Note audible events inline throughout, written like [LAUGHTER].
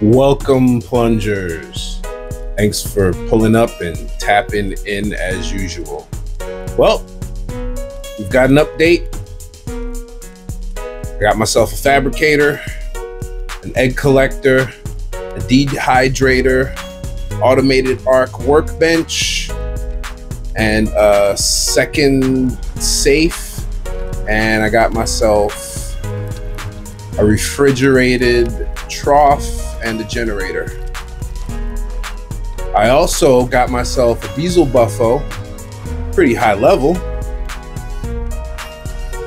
Welcome, plungers. Thanks for pulling up and tapping in as usual. Well, we've got an update. I got myself a fabricator, an egg collector, a dehydrator, automated arc workbench, and a second safe. And I got myself a refrigerated trough and the generator. I also got myself a Beelzebufo, pretty high level.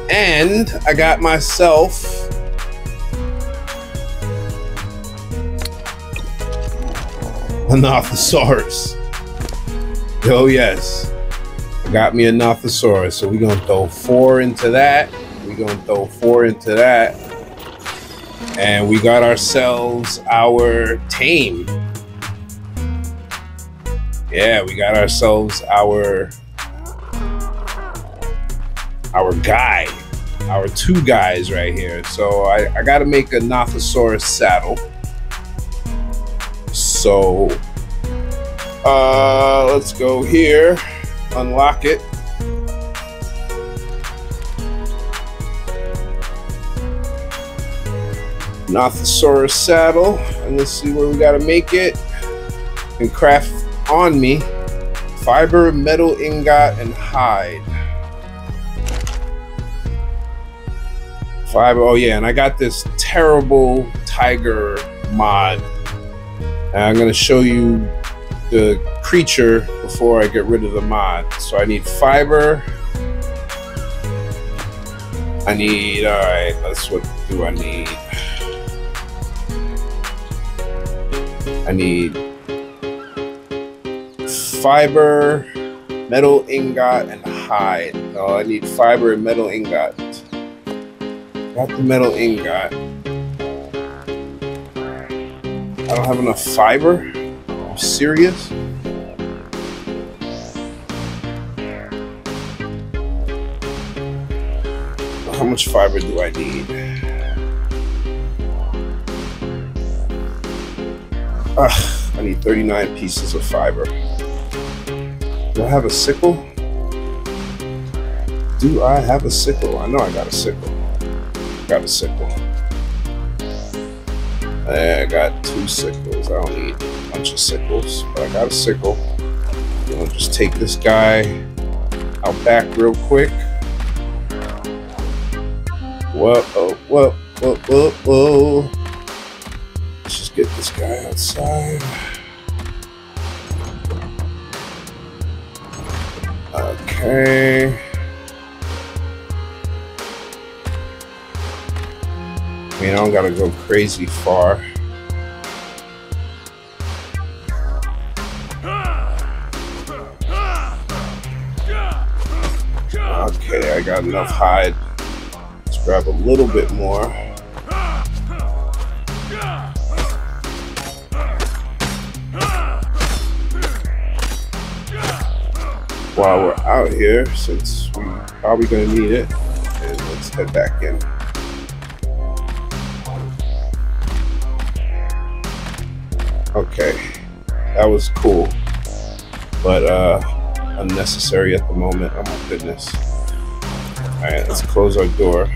And I got myself a Nothosaurus. Oh yes, I got me a Nothosaurus. So we're gonna throw four into that. We're gonna throw four into that and we got ourselves our tame. Yeah, we got ourselves our our guy, our two guys right here. So I, I got to make a Nothosaurus saddle. So uh, let's go here, unlock it. Nothosaurus saddle. And let's see where we got to make it. And craft on me fiber, metal ingot, and hide. Fiber. Oh, yeah. And I got this terrible tiger mod. And I'm going to show you the creature before I get rid of the mod. So I need fiber. I need, all right, that's what do I need? I need fiber, metal ingot, and hide. No, I need fiber and metal ingot. Got the metal ingot. I don't have enough fiber? I'm serious? How much fiber do I need? I need 39 pieces of fiber. Do I have a sickle? Do I have a sickle? I know I got a sickle. Got a sickle. Eh, I got two sickles. I don't need a bunch of sickles, but I got a sickle. I'm gonna just take this guy out back real quick. Whoa, whoa, whoa, whoa, whoa. Get this guy outside. Okay. I mean, I don't gotta go crazy far. Okay, I got enough hide. Let's grab a little bit more. While we're out here, since we're probably gonna need it, and let's head back in. Okay, that was cool, but uh, unnecessary at the moment. Oh my goodness. All right, let's close our door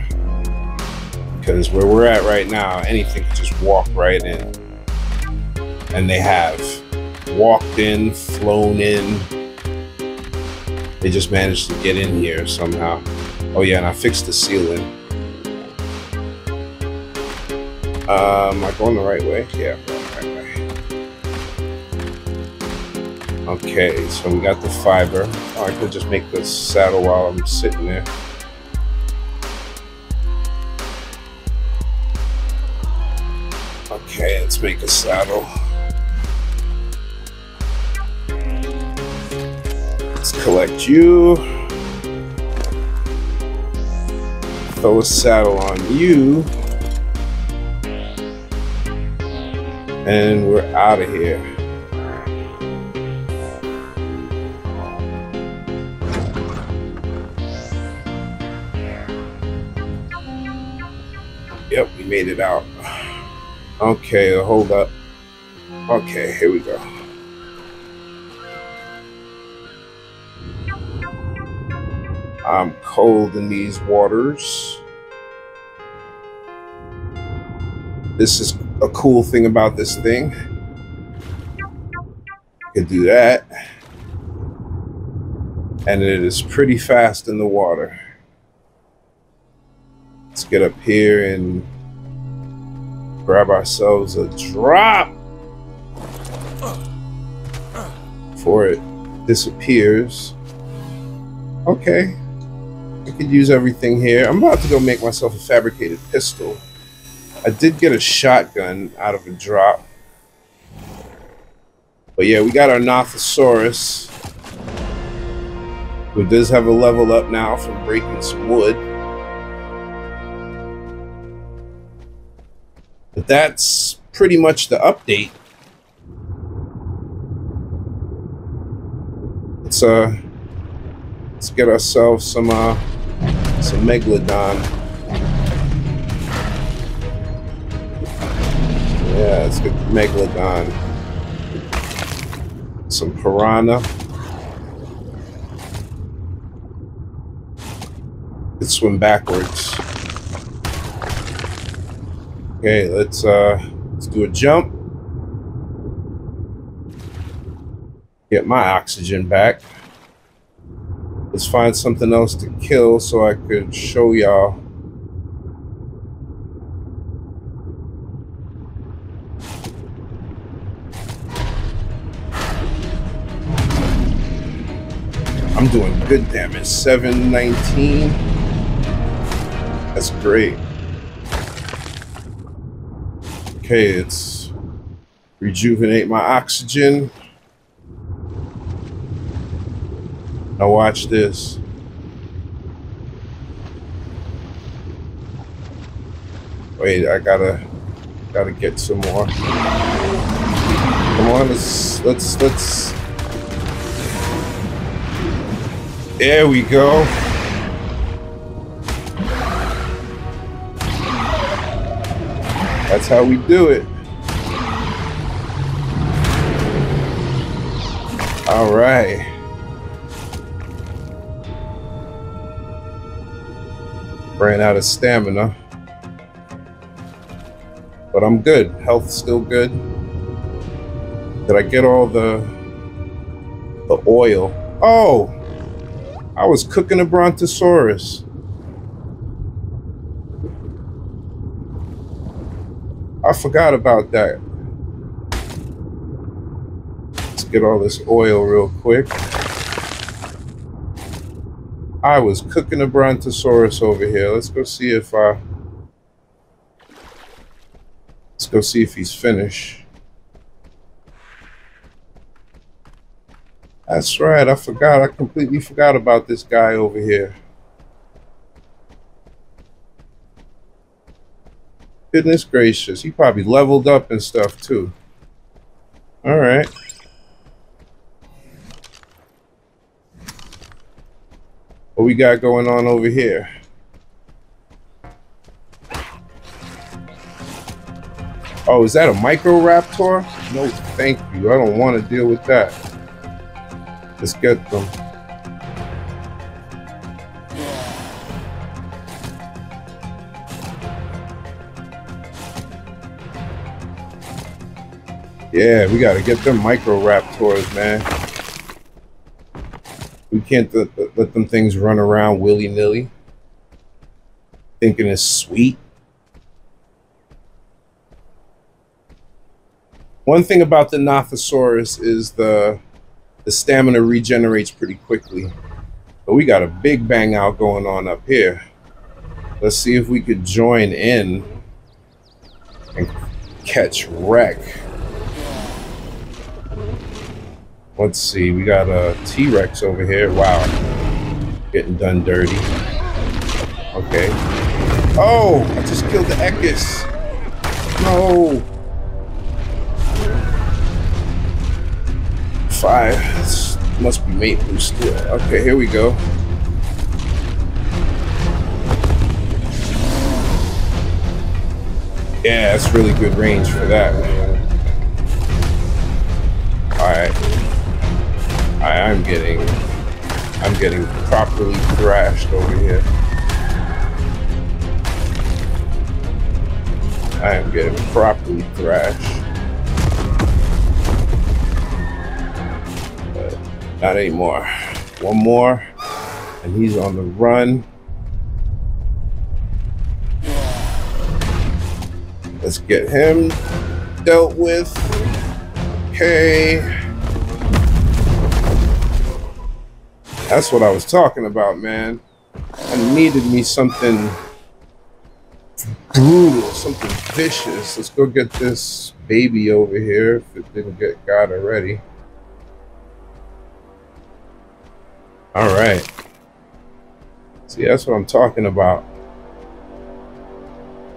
because where we're at right now, anything can just walk right in, and they have walked in, flown in. They just managed to get in here somehow. Oh yeah, and I fixed the ceiling. Uh, am I going the right way? Yeah, right way. Okay, so we got the fiber. Oh, I could just make the saddle while I'm sitting there. Okay, let's make a saddle. Collect you. Throw a saddle on you. And we're out of here. Yep, we made it out. Okay, hold up. Okay, here we go. I'm cold in these waters. This is a cool thing about this thing. Could do that. And it is pretty fast in the water. Let's get up here and grab ourselves a drop before it disappears. Okay, could use everything here. I'm about to go make myself a fabricated pistol. I did get a shotgun out of a drop. But yeah, we got our Nothosaurus. Who does have a level up now from breaking some wood. But that's pretty much the update. Let's uh let's get ourselves some uh some Megalodon. Yeah, let's get Megalodon. Some Piranha. Let's swim backwards. Okay, let's uh let's do a jump. Get my oxygen back. Let's find something else to kill so I could show y'all. I'm doing good damage. 719. That's great. Okay, it's rejuvenate my oxygen. Now watch this. Wait, I gotta gotta get some more. Come on, let's let's let's There we go. That's how we do it. All right. Ran out of stamina. But I'm good. Health still good. Did I get all the the oil? Oh! I was cooking a brontosaurus. I forgot about that. Let's get all this oil real quick. I was cooking a brontosaurus over here. Let's go see if I... Uh, let's go see if he's finished. That's right. I forgot. I completely forgot about this guy over here. Goodness gracious. He probably leveled up and stuff too. All We got going on over here? Oh, is that a Microraptor? No, thank you. I don't want to deal with that. Let's get them. Yeah, we gotta get them Microraptors, man. We can't th let them things run around willy-nilly. Thinking it's sweet. One thing about the Nothosaurus is the the stamina regenerates pretty quickly. But we got a big bang out going on up here. Let's see if we could join in and catch wreck. Let's see, we got a T-Rex over here. Wow. Getting done dirty. Okay. Oh, I just killed the Ekis. No. Five. Must be boost still. Okay, here we go. Yeah, that's really good range for that. Alright. I'm getting I'm getting properly thrashed over here. I am getting properly thrashed. But not anymore. One more, and he's on the run. Let's get him dealt with. Okay. That's what I was talking about, man. I needed me something brutal, something vicious. Let's go get this baby over here if it didn't get got already. All right. See, that's what I'm talking about.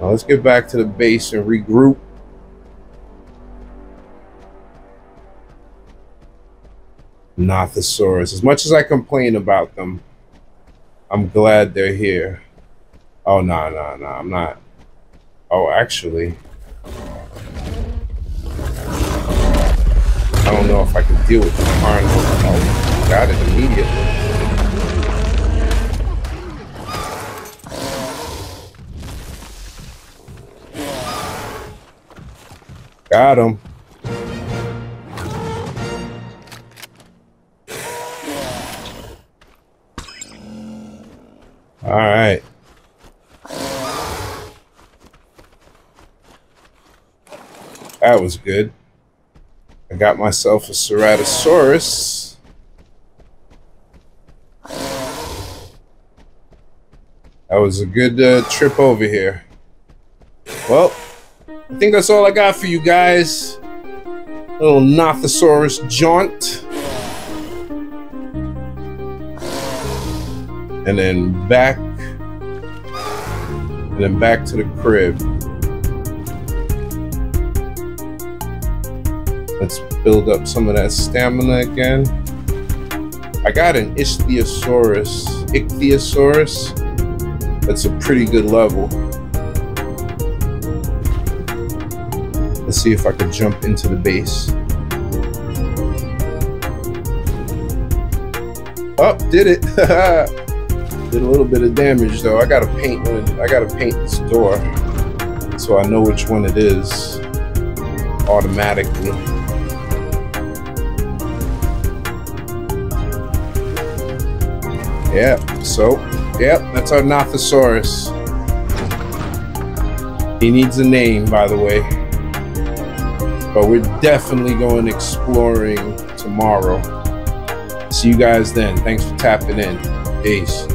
Now let's get back to the base and regroup. Nothosaurus. As much as I complain about them, I'm glad they're here. Oh, no, no, no, I'm not. Oh, actually. I don't know if I can deal with the carnival. Oh, got it immediately. Got him. All right. That was good. I got myself a Ceratosaurus. That was a good uh, trip over here. Well, I think that's all I got for you guys. Little Nothosaurus jaunt. And then back. And then back to the crib. Let's build up some of that stamina again. I got an Ichthyosaurus. Ichthyosaurus. That's a pretty good level. Let's see if I can jump into the base. Oh, did it. [LAUGHS] did a little bit of damage though. I gotta paint I gotta paint this door so I know which one it is automatically. Yeah, so, yep, that's our Nothosaurus. He needs a name, by the way. But we're definitely going exploring tomorrow. See you guys then. Thanks for tapping in. Peace.